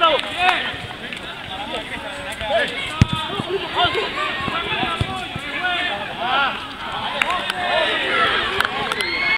Número!